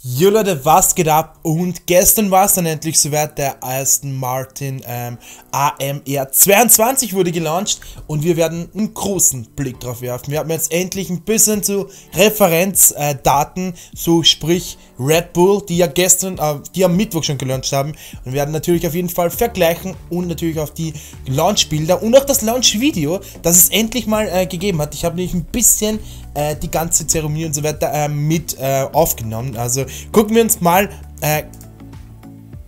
Jo Leute, was geht ab? Und gestern war es dann endlich soweit, der Aston Martin ähm, AMR 22 wurde gelauncht und wir werden einen großen Blick drauf werfen. Wir haben jetzt endlich ein bisschen zu Referenzdaten, äh, so sprich Red Bull, die ja gestern, äh, die am Mittwoch schon gelauncht haben und werden natürlich auf jeden Fall vergleichen und natürlich auf die Launchbilder und auch das Launch-Video, das es endlich mal äh, gegeben hat. Ich habe nämlich ein bisschen äh, die ganze Zeremonie und so weiter äh, mit äh, aufgenommen. Also gucken wir uns mal äh,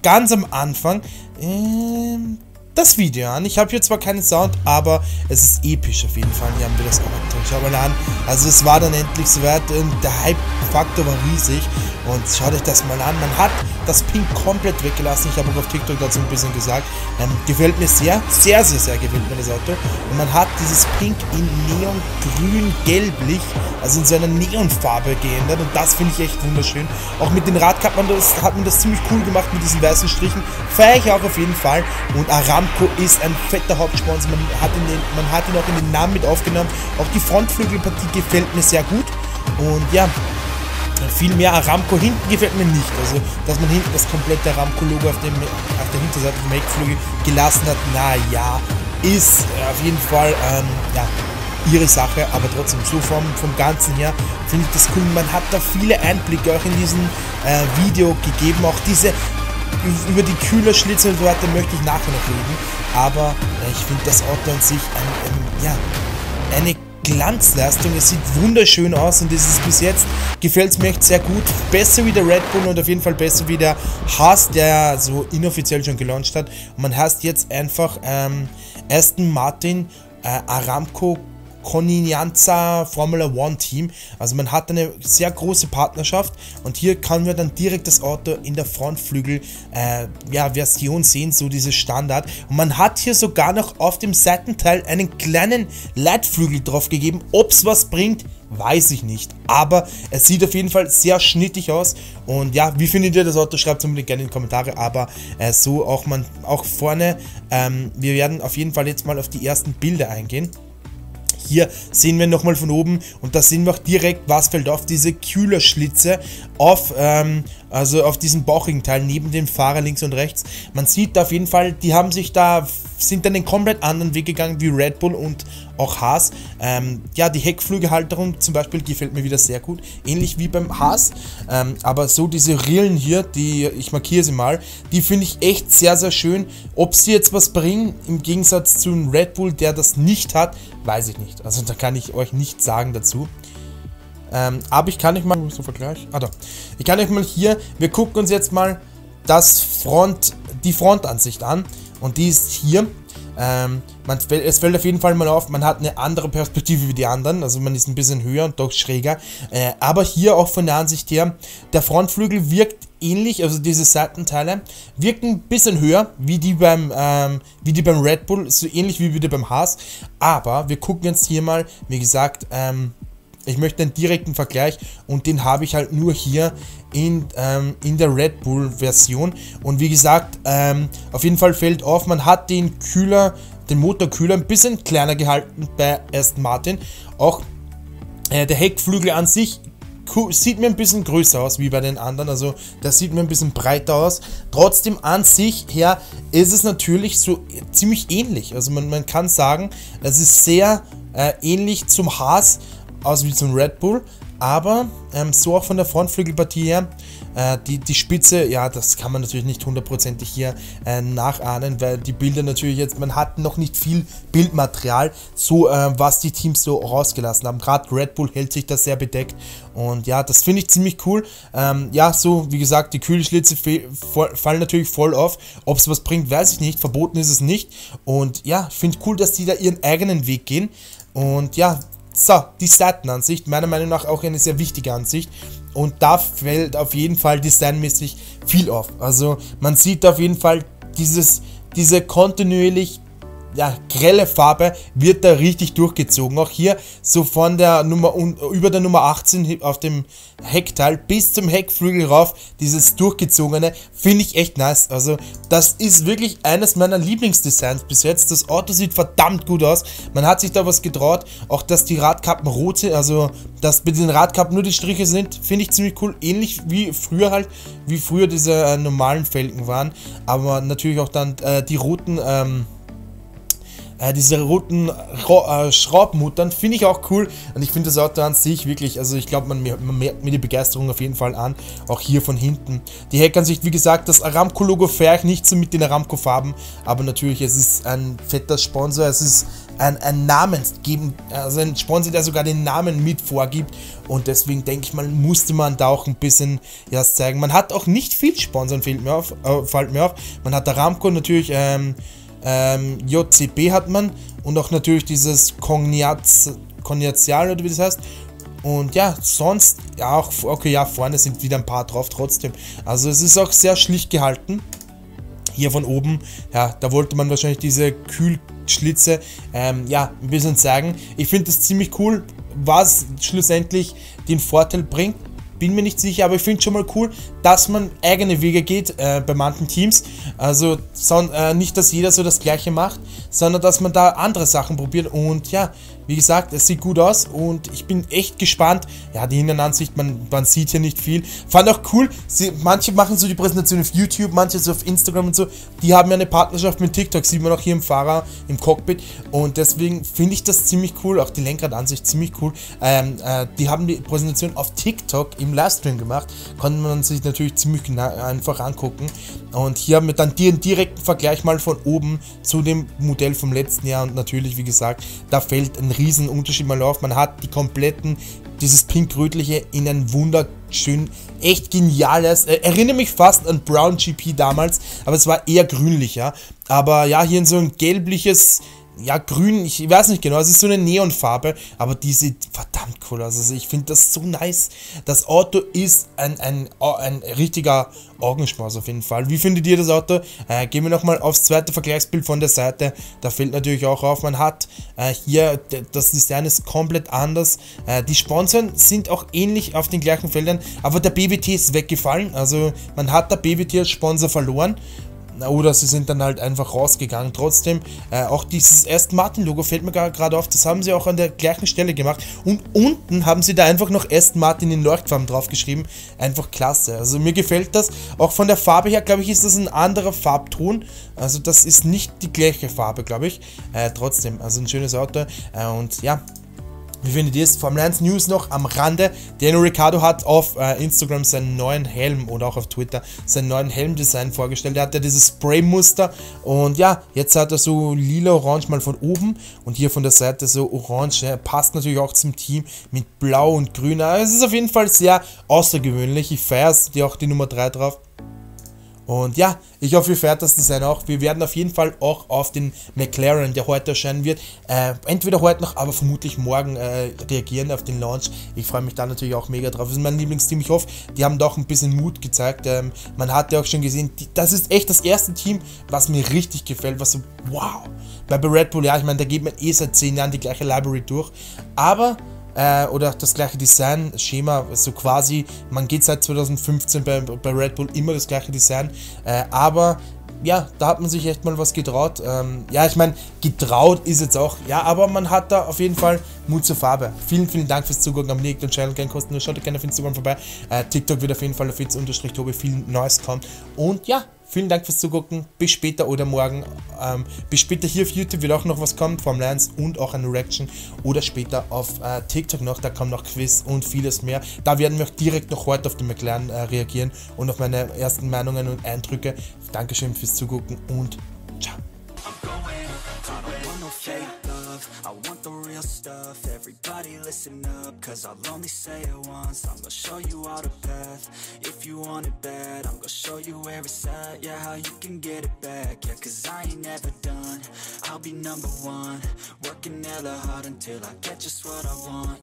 ganz am Anfang ähm, das Video an. Ich habe hier zwar keinen Sound, aber es ist episch auf jeden Fall. Hier haben wir das auch drin. Schau mal an. Also es war dann endlich soweit und der Hype-Faktor war riesig. Und schaut euch das mal an. Man hat das Pink komplett weggelassen. Ich habe auch auf TikTok dazu ein bisschen gesagt. Ähm, gefällt mir sehr, sehr, sehr, sehr gefällt mir das Auto. Und man hat dieses Pink in Neon-Grün-Gelblich, also in so einer Neonfarbe geändert. Und das finde ich echt wunderschön. Auch mit den Radkappen hat, man das ziemlich cool gemacht mit diesen weißen Strichen. Feiere ich auch auf jeden Fall. Und Aramco ist ein fetter Hauptsponsor. Man hat, ihn, man hat ihn auch in den Namen mit aufgenommen. Auch die Frontflügelpartie gefällt mir sehr gut. Und ja, viel mehr Aramco hinten gefällt mir nicht. Also, dass man hinten das komplette Aramco-Logo auf, auf der Hinterseite vom Heckflügel gelassen hat, naja, ist auf jeden Fall, ähm, ja, ihre Sache, aber trotzdem so vom, vom Ganzen her finde ich das cool. Man hat da viele Einblicke auch in diesem äh, Video gegeben, auch diese über die so weiter möchte ich nachher noch reden, aber äh, ich finde das Auto an sich ein, ein, ja, eine Glanzleistung. Es sieht wunderschön aus und es ist bis jetzt gefällt es mir echt sehr gut. Besser wie der Red Bull und auf jeden Fall besser wie der Haas, der so inoffiziell schon gelauncht hat. Und man heißt jetzt einfach ähm, Aston Martin äh, Aramco Coninianza Formula One Team. Also man hat eine sehr große Partnerschaft und hier kann man dann direkt das Auto in der Frontflügel äh, ja, Version sehen, so dieses Standard. Und man hat hier sogar noch auf dem Seitenteil einen kleinen Leitflügel drauf gegeben. Ob es was bringt, weiß ich nicht. Aber es sieht auf jeden Fall sehr schnittig aus. Und ja, wie findet ihr das Auto? Schreibt es unbedingt gerne in die Kommentare. Aber äh, so auch man auch vorne. Ähm, wir werden auf jeden Fall jetzt mal auf die ersten Bilder eingehen. Hier sehen wir nochmal von oben. Und da sehen wir auch direkt, was fällt auf, diese Kühlerschlitze auf, ähm, also auf diesem bauchigen Teil neben dem Fahrer links und rechts. Man sieht auf jeden Fall, die haben sich da, sind dann den komplett anderen Weg gegangen wie Red Bull und auch Haas. Ähm, ja, die Heckflügelhalterung zum Beispiel gefällt mir wieder sehr gut, ähnlich wie beim Haas. Ähm, aber so diese Rillen hier, die, ich markiere sie mal, die finde ich echt sehr, sehr schön. Ob sie jetzt was bringen, im Gegensatz zu einem Red Bull, der das nicht hat, weiß ich nicht. Also da kann ich euch nichts sagen dazu. Ähm, aber ich kann euch mal, so Vergleich, ah da, ich kann euch mal hier, wir gucken uns jetzt mal das Front, die Frontansicht an und die ist hier. Ähm, man, es fällt auf jeden Fall mal auf, man hat eine andere Perspektive wie die anderen, also man ist ein bisschen höher und doch schräger. Äh, aber hier auch von der Ansicht her, der Frontflügel wirkt ähnlich, also diese Seitenteile wirken ein bisschen höher, wie die beim, ähm, wie die beim Red Bull, so ähnlich wie die beim Haas. Aber wir gucken jetzt hier mal, wie gesagt, ähm, ich möchte einen direkten Vergleich und den habe ich halt nur hier in, ähm, in der Red Bull Version. Und wie gesagt, ähm, auf jeden Fall fällt auf, man hat den Kühler, den Motorkühler ein bisschen kleiner gehalten bei Aston Martin. Auch äh, der Heckflügel an sich sieht mir ein bisschen größer aus wie bei den anderen, also das sieht mir ein bisschen breiter aus. Trotzdem an sich her ist es natürlich so ziemlich ähnlich. Also man, man kann sagen, es ist sehr äh, ähnlich zum Haas, aus wie zum Red Bull, aber ähm, so auch von der Frontflügelpartie her. Äh, die, die Spitze, ja, das kann man natürlich nicht hundertprozentig hier äh, nachahnen, weil die Bilder natürlich jetzt, man hat noch nicht viel Bildmaterial, so äh, was die Teams so rausgelassen haben. Gerade Red Bull hält sich das sehr bedeckt und ja, das finde ich ziemlich cool. Ähm, ja, so wie gesagt, die Kühlschlitze fallen natürlich voll auf. Ob es was bringt, weiß ich nicht. Verboten ist es nicht. Und ja, ich finde cool, dass die da ihren eigenen Weg gehen. Und ja, so, die Seitenansicht, meiner Meinung nach auch eine sehr wichtige Ansicht. Und da fällt auf jeden Fall designmäßig viel auf. Also man sieht auf jeden Fall dieses, diese kontinuierlich ja, grelle Farbe wird da richtig durchgezogen. Auch hier so von der Nummer über der Nummer 18 auf dem Heckteil bis zum Heckflügel rauf, dieses durchgezogene, finde ich echt nice. Also das ist wirklich eines meiner Lieblingsdesigns bis jetzt. Das Auto sieht verdammt gut aus. Man hat sich da was getraut. Auch dass die Radkappen rot sind, also dass mit den Radkappen nur die Striche sind, finde ich ziemlich cool. Ähnlich wie früher halt, wie früher diese äh, normalen Felgen waren. Aber natürlich auch dann äh, die roten ähm, äh, diese roten äh, Schraubmuttern finde ich auch cool und ich finde das Auto an sich wirklich, also ich glaube, man, man, merkt mir die Begeisterung auf jeden Fall an, auch hier von hinten. Die Heckansicht, wie gesagt, das Aramco-Logo fähre ich nicht so mit den Aramco-Farben, aber natürlich, es ist ein fetter Sponsor, es ist ein, ein Namensgeben, also ein Sponsor, der sogar den Namen mit vorgibt und deswegen denke ich mal, musste man da auch ein bisschen ja, zeigen. Man hat auch nicht viel Sponsoren, fällt mir auf, äh, fällt mir auf. Man hat Aramco natürlich, ähm, ähm, JCB hat man und auch natürlich dieses Kognatial oder wie das heißt. Und ja, sonst, ja, auch, okay, ja, vorne sind wieder ein paar drauf trotzdem. Also es ist auch sehr schlicht gehalten. Hier von oben, ja, da wollte man wahrscheinlich diese Kühlschlitze, ähm, ja, ein bisschen zeigen. Ich finde das ziemlich cool, was schlussendlich den Vorteil bringt bin mir nicht sicher, aber ich finde schon mal cool, dass man eigene Wege geht äh, bei manchen Teams. Also so, äh, nicht, dass jeder so das gleiche macht, sondern dass man da andere Sachen probiert und ja, wie gesagt, es sieht gut aus und ich bin echt gespannt. Ja, die Innenansicht, man, man sieht hier nicht viel. Fand auch cool, sie, manche machen so die Präsentation auf YouTube, manche so auf Instagram und so. Die haben ja eine Partnerschaft mit TikTok, sieht man auch hier im Fahrer, im Cockpit. Und deswegen finde ich das ziemlich cool, auch die Lenkradansicht ziemlich cool. Ähm, äh, die haben die Präsentation auf TikTok im Livestream gemacht, konnte man sich natürlich ziemlich einfach angucken. Und hier haben wir dann den direkten Vergleich mal von oben zu dem Modell vom letzten Jahr und natürlich, wie gesagt, da fällt ein riesen Unterschied mal auf. Man hat die kompletten, dieses pink-rötliche in ein wunderschön, echt geniales, äh, erinnere mich fast an Brown GP damals, aber es war eher grünlicher. Aber ja, hier in so ein gelbliches, ja, grün, ich weiß nicht genau, es ist so eine Neonfarbe, aber die sieht verdammt cool aus. Also ich finde das so nice. Das Auto ist ein, ein, ein richtiger Augenschmaus auf jeden Fall. Wie findet ihr das Auto? Äh, gehen wir nochmal aufs zweite Vergleichsbild von der Seite. Da fällt natürlich auch auf, man hat äh, hier, das Design ist komplett anders. Äh, die Sponsoren sind auch ähnlich auf den gleichen Feldern, aber der BWT ist weggefallen. Also man hat der BWT als Sponsor verloren oder sie sind dann halt einfach rausgegangen. Trotzdem, äh, auch dieses Aston Martin Logo fällt mir gerade auf, das haben sie auch an der gleichen Stelle gemacht. Und unten haben sie da einfach noch Aston Martin in Leuchtfarben draufgeschrieben. Einfach klasse. Also mir gefällt das. Auch von der Farbe her, glaube ich, ist das ein anderer Farbton. Also das ist nicht die gleiche Farbe, glaube ich. Äh, trotzdem, also ein schönes Auto. Äh, und ja, wie findet ihr es? Formel 1 News noch am Rande. Daniel Ricciardo hat auf äh, Instagram seinen neuen Helm oder auch auf Twitter seinen neuen Helmdesign vorgestellt. Er hat ja dieses Spray-Muster und ja, jetzt hat er so lila-orange mal von oben und hier von der Seite so orange. Ja, passt natürlich auch zum Team mit blau und grün. Also es ist auf jeden Fall sehr außergewöhnlich. Ich feiere es, die auch die Nummer 3 drauf. Und ja, ich hoffe, ihr fährt das Design auch. Wir werden auf jeden Fall auch auf den McLaren, der heute erscheinen wird, äh, entweder heute noch, aber vermutlich morgen äh, reagieren auf den Launch. Ich freue mich da natürlich auch mega drauf. Das ist mein Lieblingsteam. Ich hoffe, die haben doch ein bisschen Mut gezeigt. Ähm, man hat ja auch schon gesehen, die, das ist echt das erste Team, was mir richtig gefällt, was so, wow. Bei Red Bull, ja, ich meine, da geht man eh seit 10 Jahren die gleiche Library durch. Aber äh, oder das gleiche Design-Schema, so quasi, man geht seit 2015 bei, bei Red Bull immer das gleiche Design, äh, aber ja, da hat man sich echt mal was getraut. Ähm, ja, ich meine, getraut ist jetzt auch, ja, aber man hat da auf jeden Fall Mut zur Farbe. Vielen, vielen Dank fürs Zugucken. Abonniert den Channel gerne kostenlos. Schaut gerne auf Instagram vorbei. Äh, TikTok wird auf jeden Fall auf jetzt-tobi viel Neues kommen. Und ja, Vielen Dank fürs Zugucken. Bis später oder morgen. Ähm, bis später hier auf YouTube wird auch noch was kommen vom Lance und auch eine Reaction. Oder später auf äh, TikTok noch. Da kommt noch Quiz und vieles mehr. Da werden wir auch direkt noch heute auf den McLaren äh, reagieren und auf meine ersten Meinungen und Eindrücke. Dankeschön fürs Zugucken und ciao. Real stuff. Everybody listen up Cause I'll only say it once. I'm gonna show you all the path. If you want it bad I'm gonna show you where it's at. Yeah, how you can get it back. Yeah, cause I ain't never done. I'll be number one Working hella hard until I get just what I want